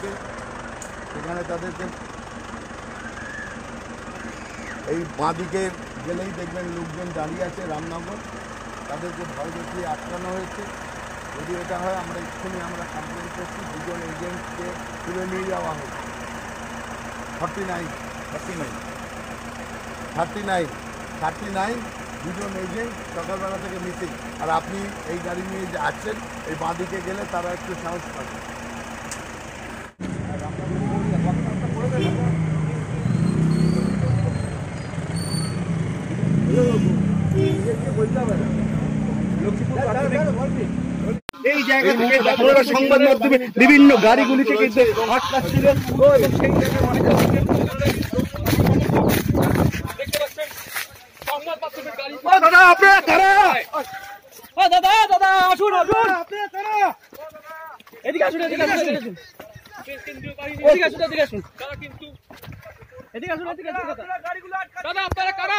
থাকতে সেখানে তাদেরকে এই বাঁদিকে গেলেই দেখবেন লোকজন দাঁড়িয়ে আছে রামনগর। তাদেরকে ভয় দেখিয়ে আটকানো হয়েছে। যদি এটা হয়, আমরা এক্ষুনি আমরা কমপ্লেন করছি। দুজন এজেন্টকে তুলে নিয়ে যাওয়া হয়েছে forty nine thirty nine thirty nine thirty nine দুজন এজেন্ট সকালবেলা থেকে মিসিং আর আপনি এই গাড়ি নিয়ে যে আছেন এই বাঁদিকে গেলে তারা একটু সাহস পাবে। এই জায়গা থেকে আপনারা সংবাদ মাধ্যমে বিভিন্ন গাড়িগুলিকে কিন্তু আটকাচ্ছিলেন এবং সেই জায়গায় অনেকে দাদা আপনারা কারা দাদা দাদা আসুন আসুন। এদিকে আসুন এদিকে আসুন এদিকে আসুন। এদিকে আসুন এদিকে আসুন। এদিকে আসুন এদিকে আসুন। দাদা আপনারা কারা?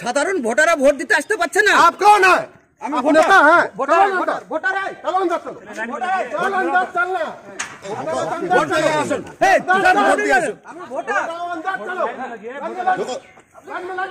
সাধারণ ভোটাররা ভোট দিতে আসতে পারছে না आप कौन है আমি आप ভোটার नेता हैं ভোটার चलो ভোটার अंदर ভোটার है चलो अंदर चलो चलो अंदर चलना ভোট দিয়ে আসুন এই ভোট দিয়ে আসুন আমি ভোটার जाओ अंदर चलो लाइन में लग।